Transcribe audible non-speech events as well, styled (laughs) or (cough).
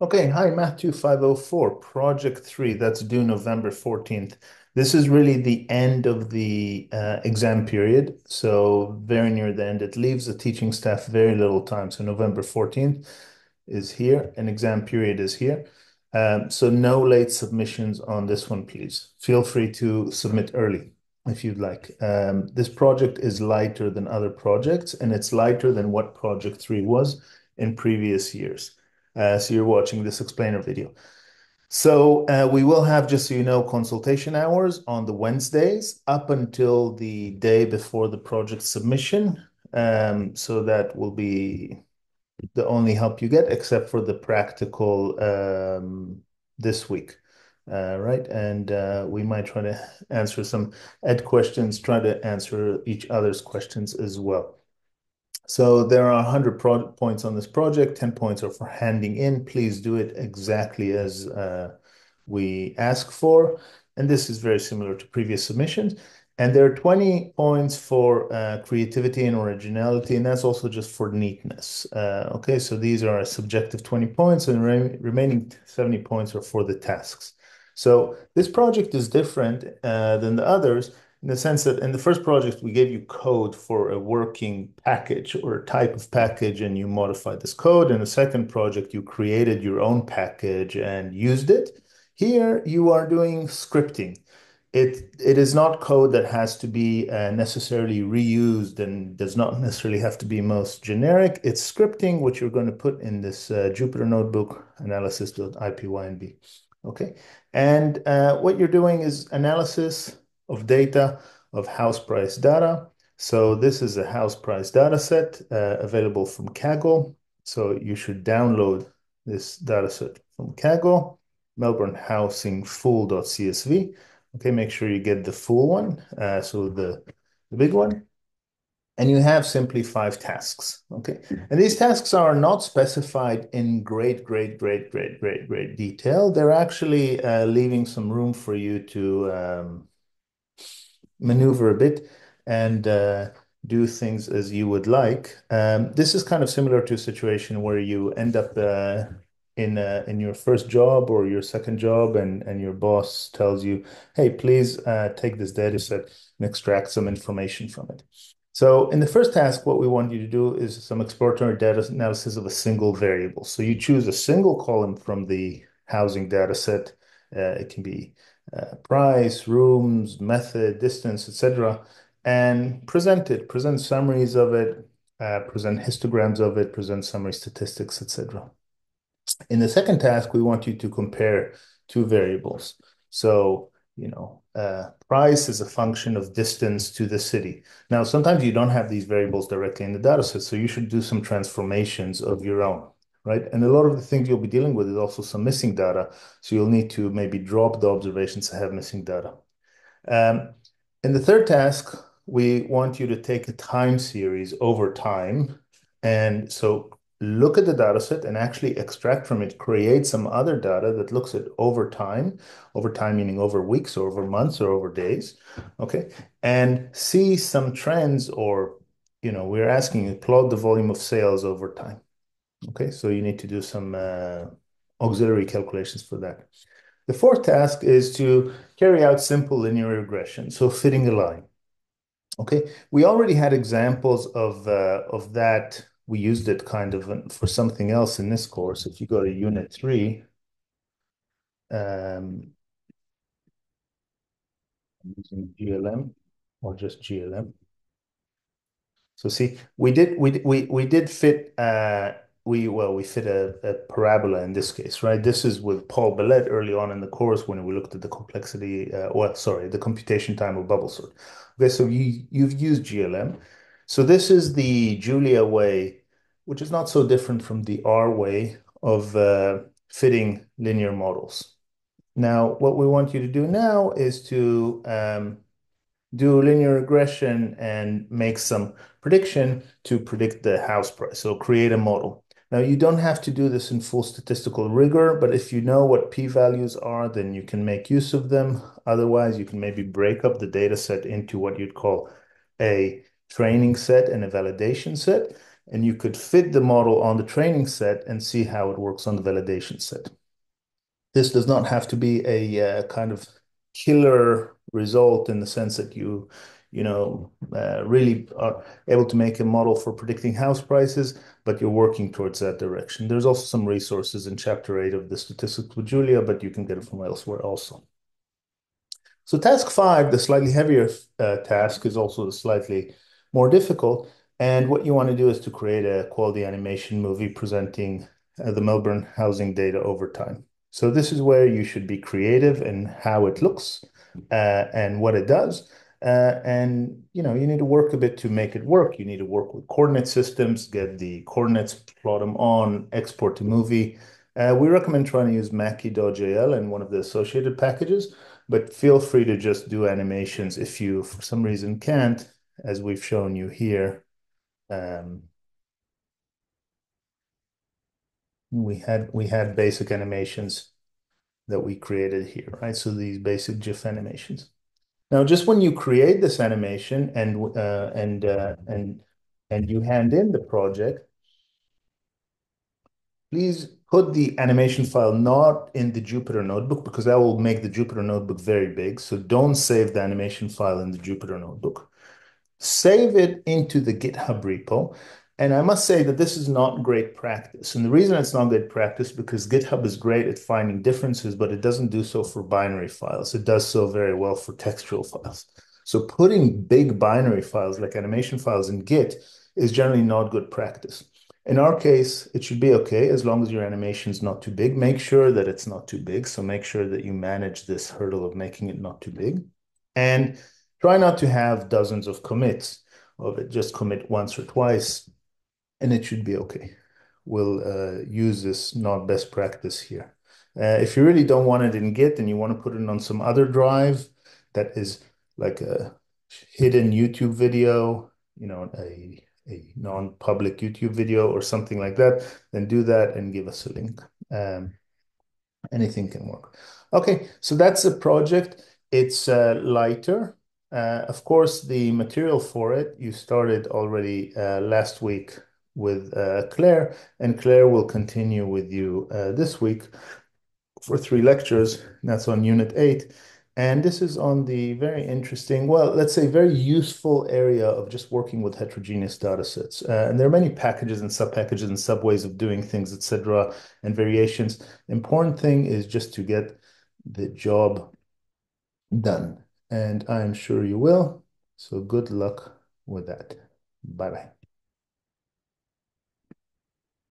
Okay, hi, MATH2504, Project 3, that's due November 14th. This is really the end of the uh, exam period, so very near the end. It leaves the teaching staff very little time. So November 14th is here, and exam period is here. Um, so no late submissions on this one, please. Feel free to submit early if you'd like. Um, this project is lighter than other projects, and it's lighter than what Project 3 was in previous years. Uh, so you're watching this explainer video. So uh, we will have, just so you know, consultation hours on the Wednesdays up until the day before the project submission. Um, so that will be the only help you get, except for the practical um, this week. Uh, right? And uh, we might try to (laughs) answer some ed questions, try to answer each other's questions as well. So there are 100 points on this project. 10 points are for handing in. Please do it exactly as uh, we ask for. And this is very similar to previous submissions. And there are 20 points for uh, creativity and originality, and that's also just for neatness. Uh, okay, so these are subjective 20 points, and re remaining 70 points are for the tasks. So this project is different uh, than the others in the sense that in the first project, we gave you code for a working package or type of package, and you modified this code. In the second project, you created your own package and used it. Here, you are doing scripting. It, it is not code that has to be uh, necessarily reused and does not necessarily have to be most generic. It's scripting, which you're going to put in this uh, Jupyter Notebook analysis.ipynb. Okay. And uh, what you're doing is analysis of data of house price data. So this is a house price data set uh, available from Kaggle. So you should download this data set from Kaggle, Melbourne Housing Full.csv. Okay, make sure you get the full one, uh, so the, the big one. And you have simply five tasks, okay? And these tasks are not specified in great, great, great, great, great, great detail. They're actually uh, leaving some room for you to um, maneuver a bit and uh, do things as you would like. Um, this is kind of similar to a situation where you end up uh, in uh, in your first job or your second job, and your boss tells you, "Hey, please take this data set and extract some information from it." So in the first task, what we want you to do is some exploratory data analysis of a single variable. So you choose a single column from the housing data set. It can be price, rooms, method, distance, etc., and present it, present summaries of it, uh, present histograms of it, present summary statistics, etc. In the second task, we want you to compare two variables. So, you know, uh, price is a function of distance to the city. Now, sometimes you don't have these variables directly in the data set, so you should do some transformations of your own right? And a lot of the things you'll be dealing with is also some missing data. So you'll need to maybe drop the observations that have missing data. Um, in the third task, we want you to take a time series over time. And so look at the data set and actually extract from it, create some other data that looks at over time, over time meaning over weeks or over months or over days, okay? And see some trends or, you know, we're asking you plot the volume of sales over time. Okay, so you need to do some uh, auxiliary calculations for that. The fourth task is to carry out simple linear regression, so fitting a line. Okay, we already had examples of, uh, of that. We used it kind of for something else in this course. If you go to Unit 3, um, using GLM or just GLM. So see, we did we we we did fit uh, we well we fit a, a, parabola in this case right? This is with paul Bellette early on in the course when we looked at the complexity uh, well sorry the computation time of bubble sort. Okay so you you've used glm so this is the julia way which is not so different from the r way of uh, fitting linear models. Now what we want you to do now is to um, do linear regression and make some prediction to predict the house price. So create a model now, you don't have to do this in full statistical rigor, but if you know what p-values are, then you can make use of them. Otherwise, you can maybe break up the data set into what you'd call a training set and a validation set. and you could fit the model on the training set and see how it works on the validation set. This does not have to be a uh, kind of killer result in the sense that you you know, uh, really are able to make a model for predicting house prices, but you're working towards that direction. There's also some resources in chapter eight of the statistics with Julia, but you can get it from elsewhere also. So task five, the slightly heavier uh, task, is also slightly more difficult. And what you want to do is to create a quality animation movie presenting uh, the Melbourne housing data over time. So this is where you should be creative in how it looks uh, and what it does. Uh, and you know you need to work a bit to make it work. You need to work with coordinate systems, get the coordinates, plot them on, export to movie. Uh, we recommend trying to use Makie.jl and one of the associated packages, but feel free to just do animations if you, for some reason, can't, as we've shown you here. Um, we had we had basic animations that we created here, right? So these basic GIF animations. Now, just when you create this animation and uh, and uh, and and you hand in the project, please put the animation file not in the Jupyter notebook because that will make the Jupyter notebook very big. So don't save the animation file in the Jupyter notebook. Save it into the GitHub repo and I must say that this is not great practice. And the reason it's not good practice because GitHub is great at finding differences, but it doesn't do so for binary files. It does so very well for textual files. So putting big binary files like animation files in Git is generally not good practice. In our case, it should be okay as long as your animation is not too big. Make sure that it's not too big. So make sure that you manage this hurdle of making it not too big. And try not to have dozens of commits of it. Just commit once or twice and it should be okay. We'll uh, use this not best practice here. Uh, if you really don't want it in Git and you want to put it on some other drive that is like a hidden YouTube video, you know, a, a non-public YouTube video or something like that, then do that and give us a link. Um, anything can work. Okay, so that's a project. It's uh, lighter. Uh, of course, the material for it, you started already uh, last week with uh, Claire, and Claire will continue with you uh, this week for three lectures. That's on Unit 8. And this is on the very interesting, well, let's say very useful area of just working with heterogeneous data sets. Uh, and there are many packages and sub-packages and sub-ways of doing things, etc., and variations. Important thing is just to get the job done. And I'm sure you will. So good luck with that. Bye-bye.